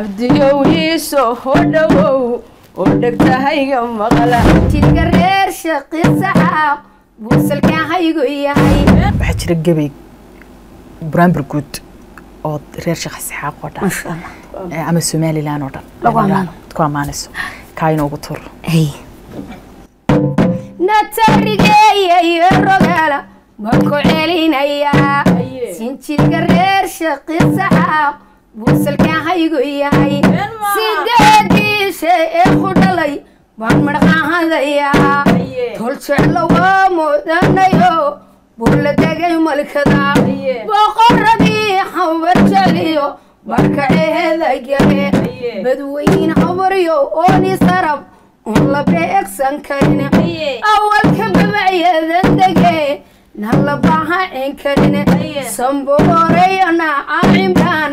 abdiyowiiso hodhowow oo dhegtahayga maqla jilga reer shaqisaxaaq buusalkan haygu yahay. Waxaa jira gebey buraanbur guud oo reer isxaaq oo dhan. Eh, ama somalilan oo dhan. Ku ammaanayso kaa inoogu tur. Natarigeeyayo rogaala waan ku celinayaa? Sinjilga reer shaqisaxaaq buusalkan haygu yahay sideedii shay ee ku dhalay waan marqaahadayaa tol jeclo waa mudanayo buula degay malkada boqoradii habar jecliyo barkaceeda gale badweyne habaryo ooni sarab un la beegsan karin awalka babacyadan dege na la bahaacin karin sambooreyana cimraan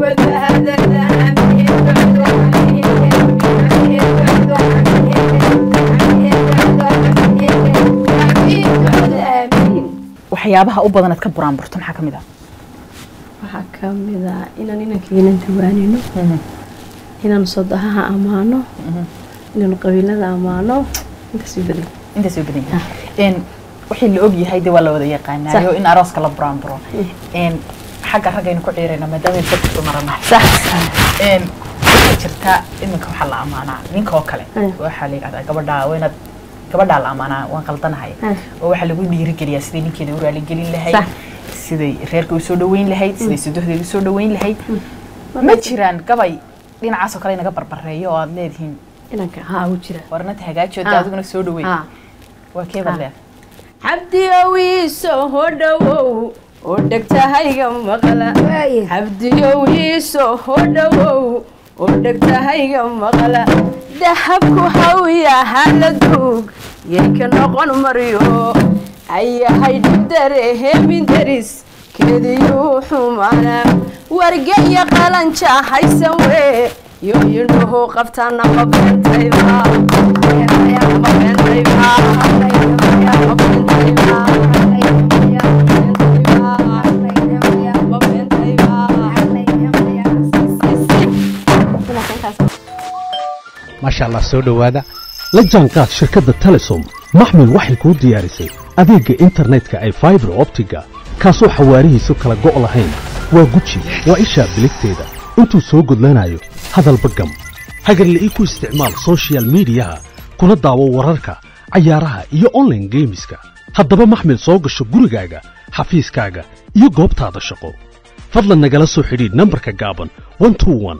badbaadada waxyaabaha u badan aad ka buraanburto maxaa ka mid ah? Waxaa ka mid ah inaan inankeena jawaanino inaan sodahaha ammaano inaan qabiilada ammaano badan intaas badan wixii la og yahay dee waa la wada yaqaanaayo in arooska la buraanburo xagga raggaynu ku ciirayna maadaama dadka dumarana Een, waxaa jirta iminka waxaa la ammaanaa ninka oo kale Mm. waxaa la yidhahdaa gabadhaa waa inaad gabadhaa la ammaanaa waan qaldanahay Mm. oo waxaa lagu dhiirigeliyaa siday ninkeeda u raaligelin lahayd siday reerka u soo dhaweyn lahayd siday sudohdeeda u soo dhaweyn lahayd ma jiraan gabay dhinacaas oo kale inaga barbareeyo oo aad leedihiin inanka haa u jira warnata hagaajooda Ah. adiguna soo dhaweyn waa kee baad Leedahay cabdiyowiiso hodhowow oo dhegtahayga maqla Waaye. cabdiyowiiso hodhowow oo dhegtahayga maqla dahabku hawya hala duug yayka noqon maryo ayahay dhibdare heemin daris keediyuu xumana wargaya qalanja haysan wee yo indhuhu qabtana ma beentayba maasha allah soo dhowaada. La jaanqaad shirkadda telesom. Maxmil waxay kuu diyaarisay adeegga internetka ay faibar optiga kaasoo xawaarihiisu kala go' lahayn. Waa guji waa ishaa biligteeda. Intuu soo gudlanayo hadalba gam. Hagarla'ii ku isticmaal soshiyal miidiyaha kuna daawo wararka cayaaraha iyo online geemiska haddaba maxmil soo gasho gurigaaga xafiiskaaga iyo goobtaada shaqo. Fadlan nagala soo xidhiidh nambarka gaaban 121